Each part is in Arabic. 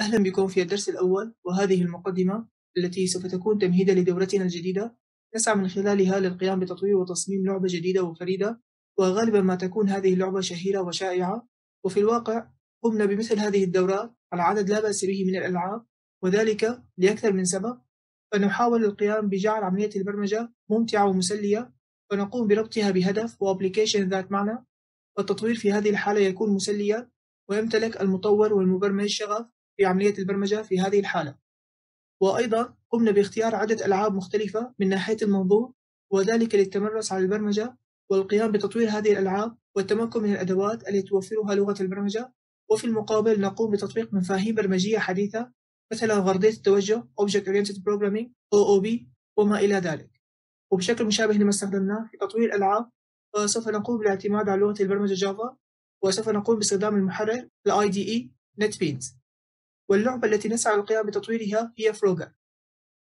أهلا بكم في الدرس الأول وهذه المقدمة التي سوف تكون تمهيدا لدورتنا الجديدة. نسعى من خلالها للقيام بتطوير وتصميم لعبة جديدة وفريدة وغالبا ما تكون هذه اللعبة شهيرة وشائعة. وفي الواقع قمنا بمثل هذه الدورات على عدد لا بأس به من الألعاب وذلك لأكثر من سبب. فنحاول القيام بجعل عملية البرمجة ممتعة ومسلية ونقوم بربطها بهدف وأبليكيشن ذات معنى. والتطوير في هذه الحالة يكون مسليا ويمتلك المطور والمبرمج شغف في عملية البرمجة في هذه الحالة. وأيضا قمنا باختيار عدة ألعاب مختلفة من ناحية الموضوع وذلك للتمرس على البرمجة والقيام بتطوير هذه الألعاب والتمكن من الأدوات التي توفرها لغة البرمجة. وفي المقابل نقوم بتطبيق مفاهيم برمجية حديثة مثل غرضية التوجه Object Oriented Programming OOP وما إلى ذلك. وبشكل مشابه لما استخدمناه في تطوير الألعاب فسوف نقوم بالاعتماد على لغة البرمجة جافا وسوف نقوم باستخدام المحرر ال IDE NetBeans. واللعبة التي نسعى للقيام بتطويرها هي فروغر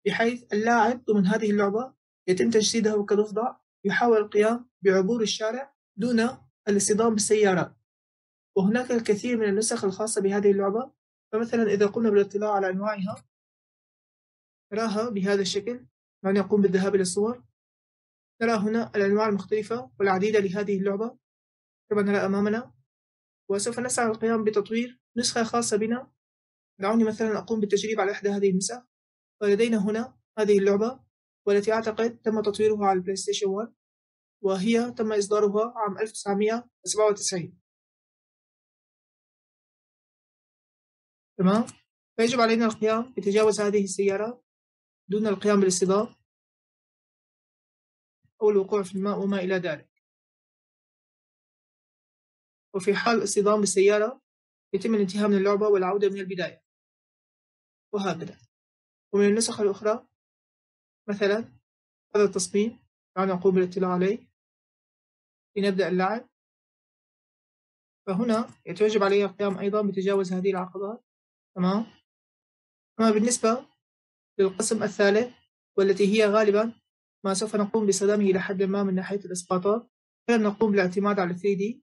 بحيث اللاعب ضمن هذه اللعبة يتم تجسيده كضفدع يحاول القيام بعبور الشارع دون الاصطدام بالسيارات وهناك الكثير من النسخ الخاصة بهذه اللعبة فمثلا إذا قمنا بالاطلاع على أنواعها نراها بهذا الشكل دعنا نقوم بالذهاب إلى الصور؟ نرى هنا الأنواع المختلفة والعديدة لهذه اللعبة كما نرى أمامنا. وسوف نسعى للقيام بتطوير نسخة خاصة بنا دعوني مثلا أقوم بالتجريب على إحدى هذه النسخ ولدينا هنا هذه اللعبة والتي أعتقد تم تطويرها على ال PlayStation 1 وهي تم إصدارها عام 1997 تمام؟ فيجب علينا القيام بتجاوز هذه السيارات دون القيام بالاصطدام أو الوقوع في الماء وما إلى ذلك. وفي حال اصطدام بالسيارة يتم الانتهاء من اللعبة والعودة من البداية. وهكذا. ومن النسخ الأخرى مثلا هذا التصميم دعنا نقوم بالإطلاع عليه. لنبدأ اللعب. فهنا يتوجب علي القيام أيضا بتجاوز هذه العقبات. تمام؟ أما بالنسبة للقسم الثالث والتي هي غالبا ما سوف نقوم باستخدامه إلى حد ما من ناحية الإسقاطات فلن نقوم بالاعتماد على 3D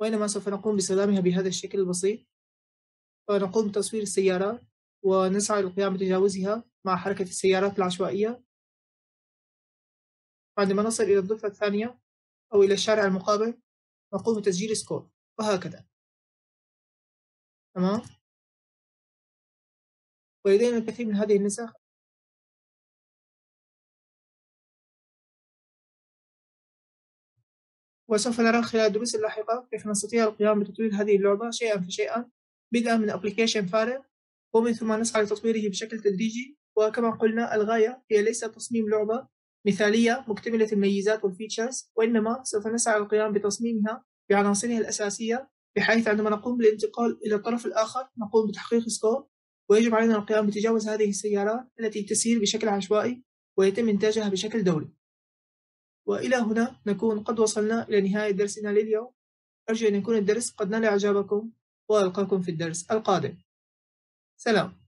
وإنما سوف نقوم باستخدامها بهذا الشكل البسيط. ونقوم بتصوير السيارات. ونسعى للقيام بتجاوزها مع حركة السيارات العشوائية. عندما نصل إلى الضفة الثانية أو إلى الشارع المقابل نقوم بتسجيل score وهكذا. تمام؟ ولدينا الكثير من هذه النسخ. وسوف نرى خلال الدروس اللاحقة كيف نستطيع القيام بتطوير هذه اللعبة شيئا فشيئا بدءا من application فارغ. ومن ثم نسعى لتطويره بشكل تدريجي وكما قلنا الغاية هي ليس تصميم لعبة مثالية مكتملة الميزات وال features وإنما سوف نسعى للقيام بتصميمها بعناصرها الأساسية بحيث عندما نقوم بالانتقال إلى الطرف الآخر نقوم بتحقيق score ويجب علينا القيام بتجاوز هذه السيارات التي تسير بشكل عشوائي ويتم إنتاجها بشكل دوري. وإلى هنا نكون قد وصلنا إلى نهاية درسنا لليوم. أرجو أن يكون الدرس قد نال إعجابكم وألقاكم في الدرس القادم. سلام.